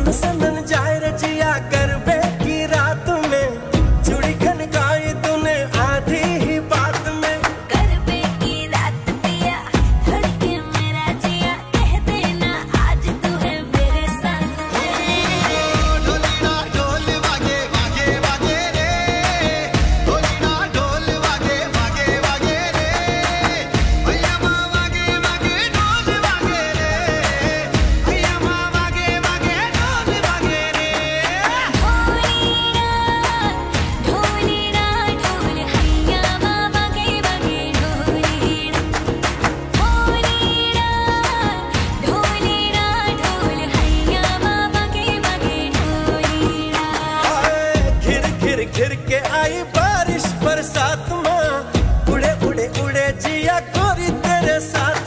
संग संदन जाय रचिया कर बे। फिर के आई बारिश बरसात माँ। उड़े उड़े उड़े जिया गोरी तेरे साथ।